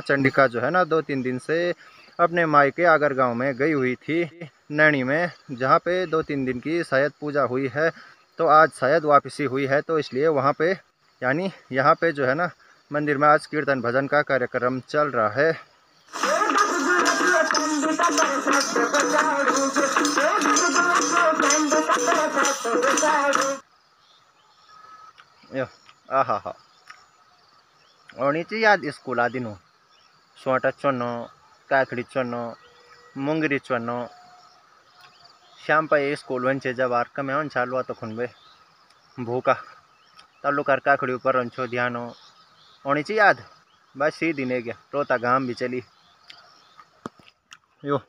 चंडिका जो है ना, दो तीन दिन से अपने माई के आगर गाँव में गई हुई थी, नैनी में, जहाँ पे दो तीन दिन की शायद पूजा हुई है। तो आज शायद वापसी हुई है तो इसलिए वहाँ पे, यानी यहाँ पे जो है ना, मंदिर में आज कीर्तन भजन का कार्यक्रम चल रहा है। आहा हा। और नीचे याद स्कूल आदिनो सोटा चोनो काकड़ी चोनो मुंगरी चोनो श्याम पे स्कूल वन जब आर कमे चालू तो खुन बे। भूका। तल्लू कर काकड़ी ऊपर रंचो ध्यान। होनी चाहिए याद? बस सी दिन गया। रोता घाम भी चली। यो।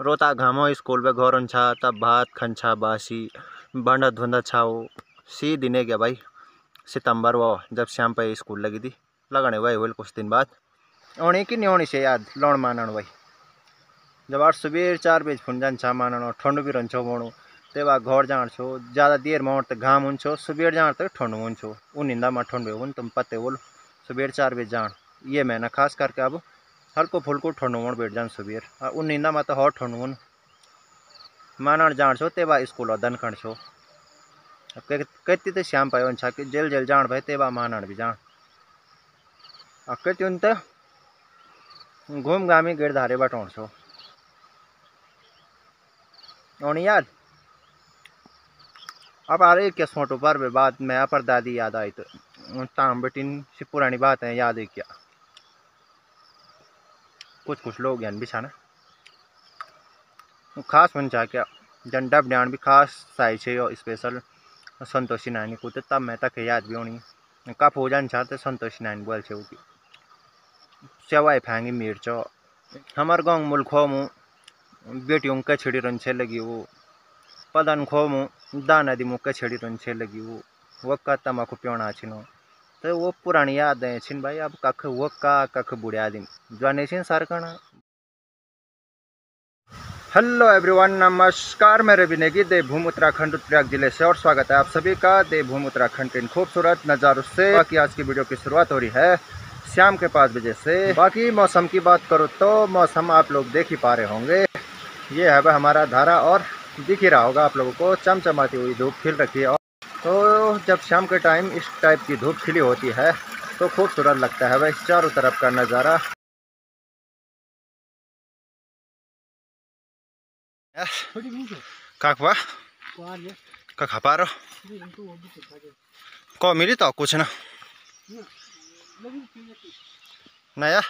रोता घामो स्कूल पे घर छा, तब भात खनछा बासी बंडा धुंधा छाओ। सी दिने गया भाई। सितंबर वो, जब श्याम पे स्कूल लगी थी। लगाने भाई बोल कुछ दिन बाद। ओणी की नहीं होनी से याद? लौण मानण भाई जब आठ सुबह चार बजे फुन जान छा मानण, ठंड भी रहो बोणु। ते बाद घर जान छो, ज़्यादा देर में तो घाम हो सुबह जान तो ठंड हो उन निंदा में ठंड हो तुम पते बोलो सुबह चार बजे जान ये मैंने खास करके अब हल्को फुल्को ठंडो वण बैठ जान सुबह उन निंदा में तो हॉट ठंड वन मानण जान छो ते बा स्कूल दन खण छो। कहती तो श्याम पायो छा कि जेल जेल जान भाई ते बा मानण भी जान कहती उन घूम घामी गिरधारे बटोण छो। और याद? अब आ रही क्या फ़ोटो पर बाद में अपर दादी याद आई तो ताम बटिन से पुरानी बात है याद है क्या? कुछ कुछ लोग यान बिछाना। खास मन चाह क्या? जन डब भी खास साइज़ है और स्पेशल संतोषी नानी को तो तब मैं तक याद भी होनी कप हो जान चाहते संतोषी नानी बोल छे की सेवाई फेंगी मिर्च। हमार गाँव मुल्क हो मु बेटियों छिड़ी रन छे लगी वो पदन खो मु दाना दी मुक्का छेड़ी रन छे लगी वो वक्का तमाकू प्योना छिनो। तो वो पुरानी यादें छिन भाई, अब कख वक्का, कख बुढ़िया दिन जाने छिन सारकण हेलो एवरीवन नमस्कार। मेरे रवि नेगी देवभूम उत्तराखंड उत्तराखंड ज़िले से और स्वागत है आप सभी का। देवभूम उत्तराखंड के इन खूबसूरत नज़ारों से। बाकी आज की वीडियो की शुरुआत हो रही है। शाम के पाँच बजे से। बाकी मौसम की बात करो तो मौसम आप लोग देख ही पा रहे होंगे। ये है वह हमारा धारा और दिख ही रहा होगा आप लोगों को। चमचमाती हुई धूप खिल रखी है। और तो जब शाम के टाइम इस टाइप की धूप खिली होती है तो खूबसूरत लगता है भाई चारों तरफ़ का नज़ारा। का खपा रहो को मिली तो कुछ ना। नया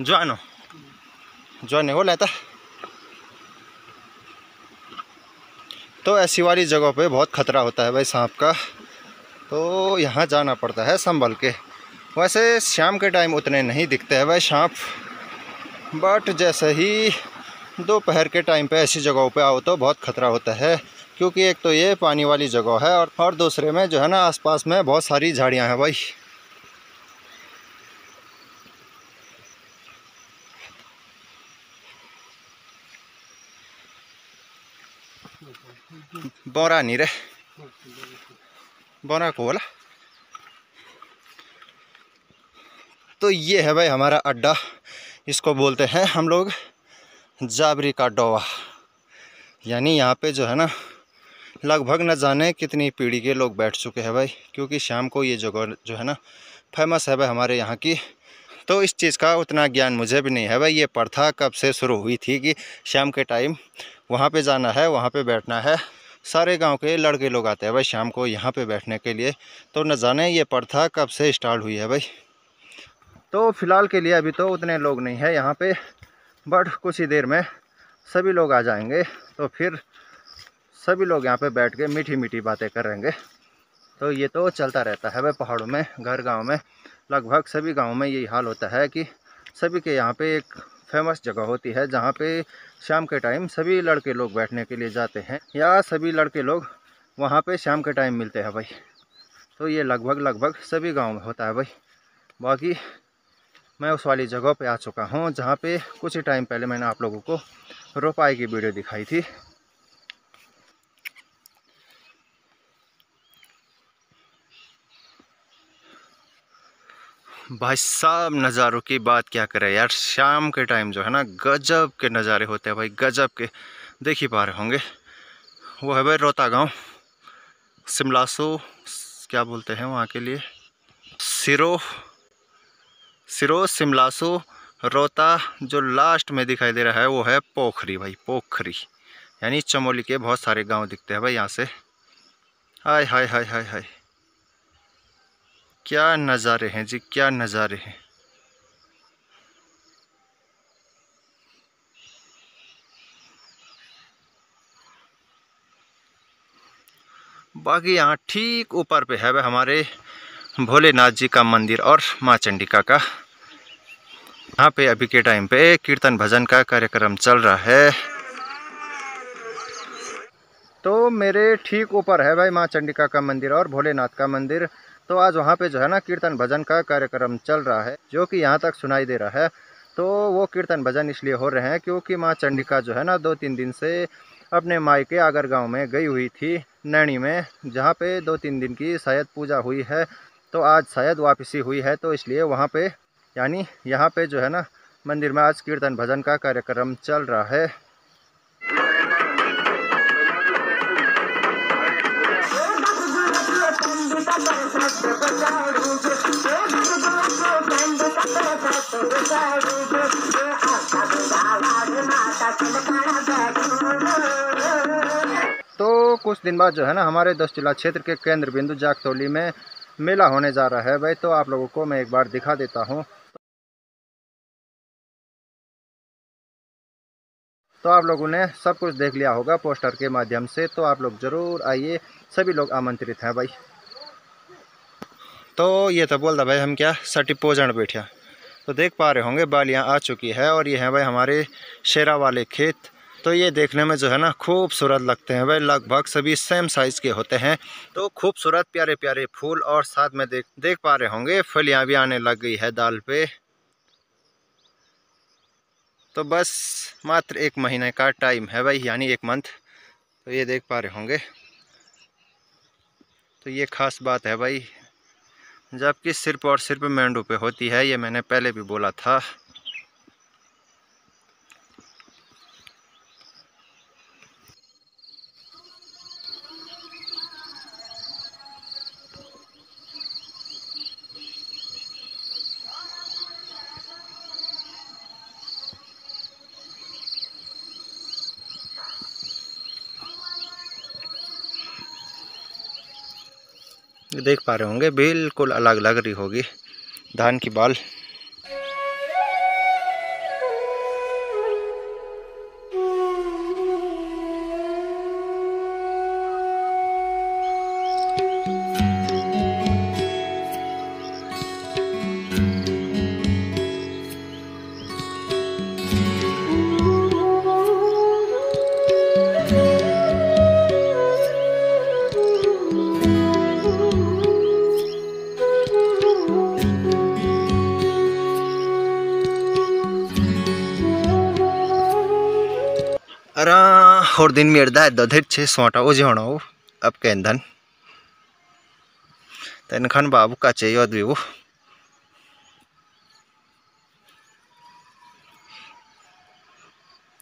ज्वानो ज्वाने हो लेता तो ऐसी वाली जगहों पे बहुत ख़तरा होता है भाई सांप का। तो यहाँ जाना पड़ता है संभल के। वैसे शाम के टाइम उतने नहीं दिखते हैं भाई सांप। बट जैसे ही दोपहर के टाइम पे ऐसी जगहों पे आओ तो बहुत ख़तरा होता है। क्योंकि एक तो ये पानी वाली जगह है और और दूसरे में जो है ना आसपास में बहुत सारी झाड़ियाँ हैं भाई। बोरा नहीं रे बोरा को बोला तो ये है भाई हमारा अड्डा, इसको बोलते हैं हम लोग जाबरी का डोवा। यानी यहाँ पे जो है ना, लगभग न जाने कितनी पीढ़ी के लोग बैठ चुके हैं भाई, क्योंकि शाम को ये जगह जो है ना फ़ेमस है भाई हमारे यहाँ की। तो इस चीज़ का उतना ज्ञान मुझे भी नहीं है भाई, ये प्रथा कब से शुरू हुई थी कि शाम के टाइम वहाँ पे जाना है, वहाँ पे बैठना है। सारे गाँव के लड़के लोग आते हैं भाई शाम को यहाँ पे बैठने के लिए। तो न जाने ये प्रथा कब से स्टार्ट हुई है भाई। तो फ़िलहाल के लिए अभी तो उतने लोग नहीं है यहाँ पे, बट कुछ ही देर में सभी लोग आ जाएँगे। तो फिर सभी लोग यहाँ पे बैठ के मीठी मीठी बातें करेंगे। तो ये तो चलता रहता है भाई पहाड़ों में, घर गाँव में। लगभग सभी गाँव में यही हाल होता है कि सभी के यहाँ पे एक फ़ेमस जगह होती है जहाँ पे शाम के टाइम सभी लड़के लोग बैठने के लिए जाते हैं या सभी लड़के लोग वहाँ पे शाम के टाइम मिलते हैं भाई। तो ये लगभग लगभग सभी गाँव में होता है भाई। बाकी मैं उस वाली जगह पे आ चुका हूँ जहाँ पे कुछ ही टाइम पहले मैंने आप लोगों को रोपाई की वीडियो दिखाई थी। भाई साहब नज़ारों की बात क्या करें यार? शाम के टाइम जो है ना, गजब के नज़ारे होते हैं भाई, गजब के। देख ही पा रहे होंगे। वो है भाई रोहता गाँव सिमलासो क्या बोलते हैं वहाँ के लिए? सिरो सिरो सिमलासो रोता जो लास्ट में दिखाई दे रहा है, वो है पोखरी भाई, पोखरी। यानी चमोली के बहुत सारे गाँव दिखते हैं भाई यहाँ से। हाय हाय हाय हाय हाय। क्या नज़ारे हैं जी, क्या नज़ारे हैं? बाकी यहाँ ठीक ऊपर पे है वह हमारे भोलेनाथ जी का मंदिर और माँ चंडिका का। यहाँ पे अभी के टाइम पे कीर्तन भजन का कार्यक्रम चल रहा है। तो मेरे ठीक ऊपर है भाई माँ चंडिका का मंदिर और भोलेनाथ का मंदिर। तो आज वहाँ पे जो है ना कीर्तन भजन का कार्यक्रम चल रहा है, जो कि यहाँ तक सुनाई दे रहा है। तो वो कीर्तन भजन इसलिए हो रहे हैं क्योंकि माँ चंडिका जो है ना दो तीन दिन से अपने माई के आगर गाँव में गई हुई थी, नैनी में, जहाँ पे दो तीन दिन की शायद पूजा हुई है। तो आज शायद वापसी हुई है तो इसलिए वहाँ पे, यानी यहाँ पे जो है ना मंदिर में आज कीर्तन भजन का कार्यक्रम चल रहा है। तो कुछ दिन बाद जो है ना हमारे दस जिला क्षेत्र के केंद्र बिंदु जागतौली में मेला होने जा रहा है भाई तो आप लोगों को मैं एक बार दिखा देता हूँ। तो आप लोगों ने सब कुछ देख लिया होगा पोस्टर के माध्यम से तो आप लोग ज़रूर आइए, सभी लोग आमंत्रित हैं भाई। तो ये तो बोल रहा भाई, हम क्या सटी पोजण बैठा तो देख पा रहे होंगे बालियाँ आ चुकी है और ये हैं भाई हमारे शेरा वाले खेत। तो ये देखने में जो है ना, खूबसूरत लगते हैं भाई, लगभग सभी सेम साइज़ के होते हैं। तो खूबसूरत प्यारे प्यारे फूल और साथ में देख देख पा रहे होंगे फलियाँ भी आने लग गई है दाल पे। तो बस मात्र एक महीने का टाइम है भाई, यानी एक मंथ तो ये देख पा रहे होंगे। तो ये ख़ास बात है भाई जबकि सिर्फ़ और सिर्फ़ मेंढू पे होती है ये मैंने पहले भी बोला था। देख पा रहे होंगे बिल्कुल अलग लग रही होगी। धान की बाल दधेर छे सोटा, ओ होना हो अब केंदन तेन खान बाबू का चाहिए अद वो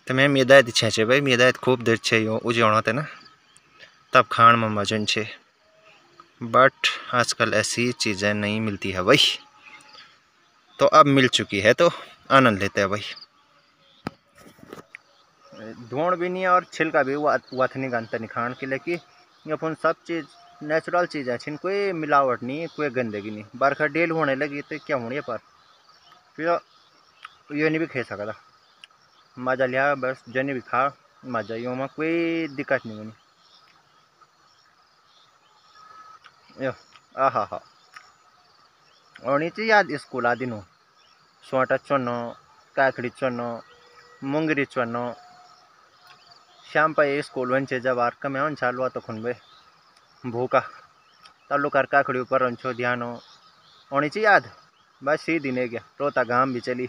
तो मैं मेदायत छे छे भाई मेदायत खूब देर छे, यो उजे होना ते ना। तब खान में मजन छे। बट आजकल ऐसी चीज़ें नहीं मिलती है भाई। तो अब मिल चुकी है तो आनंद लेते हैं भाई। धुआँ भी नहीं है और छिलका भी वथनी गंत नहीं खान के लिए कि अपन सब चीज़ नेचुरल चीज़ है, छिन कोई मिलावट नहीं कोई गंदगी नहीं बरखा डेल होने लगी तो क्या होनी है पर? फिर ये नहीं भी खा सकता। मज़ा लिया, बस जनी भी खा, मज़ा यो में कोई दिक्कत नहीं होनी। आहा हा। और नीचे याद स्कूल आ दिनों सोटा चुनो, काकड़ी चुनो, मुंगरी चुनो आर कमे on चालू तो खुनबे भूका तल्लू कर काखड़ी ऊपर छो, ध्यान होनी चाहिए याद? बस सी दिने गया। रोता घाम भी चली।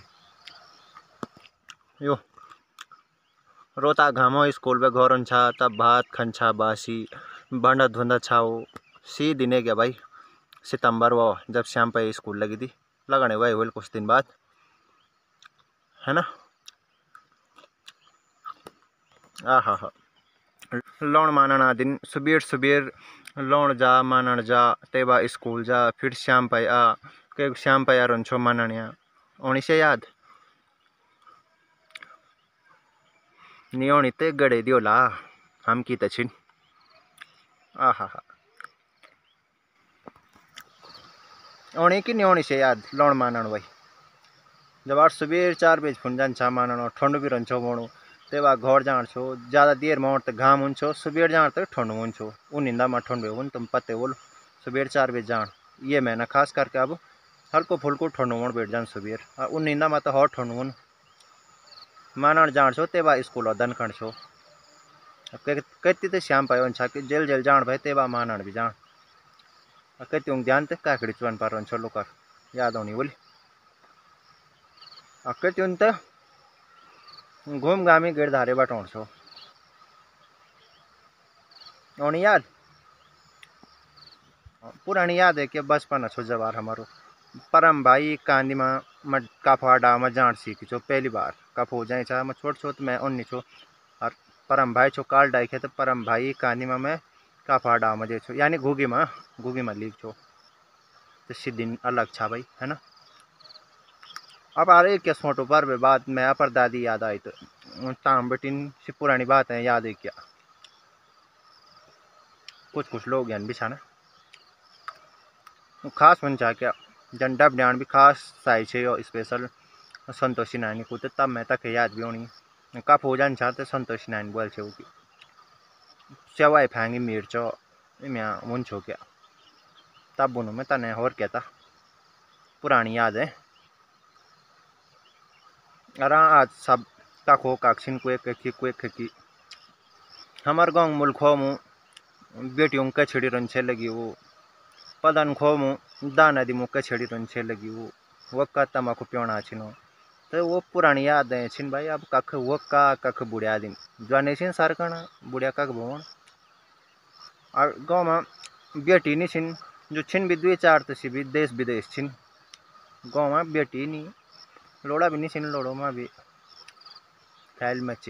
यो। रोता घामो स्कूल पे घर छा तब भात खनछा बासी बंडा धुंधा छाओ सी दिने गया भाई। सितंबर वो, जब श्याम पे स्कूल लगी थी। लगाने भाई हुए कुछ दिन बाद। है ना? आ हा। मानना दिन, सुबेर सुबेर लौण जा मानण जा ते तेबा स्कूल जा, फिर श्याम पाई आ, के श्याम पाई आ छो मानणिया ओणी से याद? नियोणी ते गड़े दियो ला, हम की तछिन आ हा हा। ओणी की नियोणी से याद? लौण मानण भाई जब आठ सुबेर चार बजे फुंजान छा मानणो ठंड भी रंचो बोणो तेवा घर जाण छो, ज़्यादा देर में तो घाम उन सुबेर जाण तक ठंड उन उन निंदा में ठंड उन तुम पते बोलो, सुबेर चार बजे जान ये महीना खास करके अब हल्को फुल्को ठंड उन बैठ जान सुबेर। उन निंदा में तो हर ठंड उन मानण जाण छो, तेवा स्कूल दन खण छो। कति तो श्याम पायो छा कि जेल जेल जान भाई, तेवा मानण भी जान कति ध्यान ते काकड़ी चुन पर छो, लोकर। याद होनी बोली। कति उन तो घूमगामी गिरधारे बटोण छो और याद? पुरानी याद है कि बचपन छो जवार हमारो। परम भाई कांदी में काफाडा में जान सीखी छो पहली बार। कफ जाए चाहे मैं छोट छो तो मैं उन्नी छो और परम भाई छो काल डाइखे तो परम भाई कांदी में मैं काफाडा में जे छो यानी घुगी में घुगी में लीक छो तो सीधी अलग छा भाई, है ना? अब रही क्या फ़ोटो पर बात मैं अपर दादी याद आई तो ताम बटिन से पुरानी बात है याद है क्या? कुछ कुछ लोग हैं बिछाना। खास मन चाह क्या? जन डब ध्यान भी खास साई छे स्पेशल संतोषी नानी को तब मैं तक याद भी होनी। कप हो जान चाहते संतोषी नानी बोल छे की चवाई फेंगी मिर्च मैं मुन छो क्या तब बुनू मैं तने और क्या था? पुरानी याद। है अरा आज सब काखो काक्षिन कुए कखी कुए खकी हमार गाँव मुल्क हो मु बेटियों का छिड़ी रन छे लगी वो। पदन खो मु दाना दी मुक्का छिड़ी रन छे लगी वो। वक्का तमाकू प्योना छिनो। तो वो पुरानी याद है छिन भाई, अब कख वक्का कख बुढ़िया दिन जाने छिन सारकण बुढ़िया कख भवन और गाँव में बेटी नहीं छिन, जो छिन भी दुई चार भी देश विदेश छिन। गाँव में बेटी नहीं लोड़ा भी नहीं छिन लोड़ो में भी। ख्याल मैच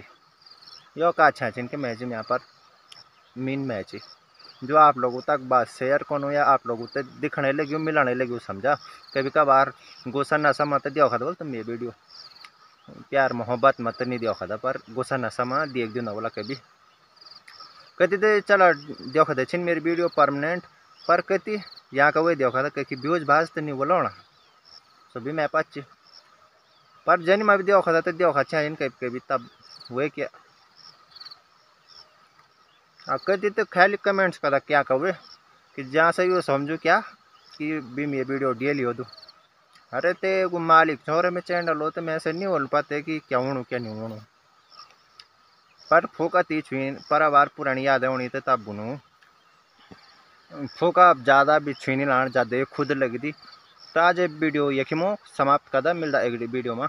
यो का अच्छा छिन के मैच में यहाँ पर मीन मैच जो आप लोगों तक बात शेयर करो या आप लोगों तक दिखने लगी, मिलाने लगी समझा। कभी कभार गुस्सा नशा मत दिया खादा बोल तुम ये वीडियो। प्यार मोहब्बत मत नहीं दिया खादा, पर गुस्सा नशा में देख दो बोला कभी। कति तो चला, दिया दे छिन मेरी वीडियो परमानेंट पर कति यहाँ का वही दिया खादा, कहीं व्यूज़ भाज तो नहीं बोला सो भी मैं पाची पर जनी में भी दिया खाता तो दिया खा इनके कभी तब हुए क्या? कहती तो खाली कमेंट्स करा, क्या कहे कि जहाँ से यो समझू क्या? कि भी मैं वीडियो डेली हो दूँ। अरे ते वो मालिक छोरे में चैनल हो तो मैं ऐसे नहीं बोल पाते कि क्या हूँ क्या नहीं हूँ पर फोका ती छुई, पर बार पुरानी याद होनी तो तब बुनू फोका ज़्यादा भी छुई लाने, ज़्यादा खुद लगी थी तो आज वीडियो यखिमो समाप्त कदा मिलता अगली वीडियो में।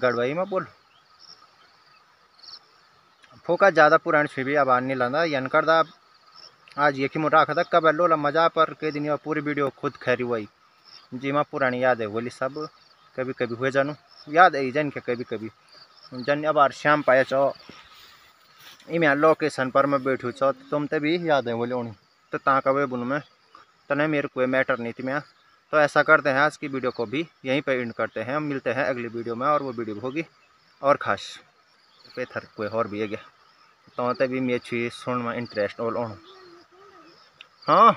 गड़वाई में बोल। फोका ज़्यादा पुरानी छुई अब नहीं लादा। यन करदा, आज यखिमो रखा था कब लोला मज़ा पर के दिन पूरी वीडियो खुद खैरी हुई जी माँ पुरानी याद है बोली सब कभी कभी हुए जानू। याद है जन के कभी कभी जन अब आर शाम पाया चो। इमें लोकेशन पर मैं बैठू चो, तुम तो भी याद है बोले उन्हें तो ता कवे बुन में? तने मेरे कोई मैटर नहीं थी मैं तो ऐसा करते हैं आज की वीडियो को भी यहीं पर इंड करते हैं। हम मिलते हैं अगली वीडियो में और वो वीडियो होगी और खास। पेथर कोई और भी है गया तो तभी मैं छी सुन में इंटरेस्ट और हाँ।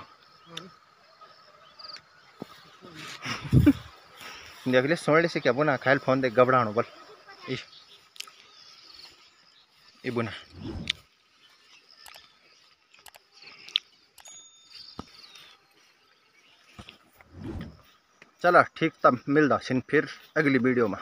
देख ले, सुन से क्या बुना? खायल फ़ोन दे घबराणो बोल। ई बुना। चलो ठीक तब मिलता फिर अगली वीडियो में।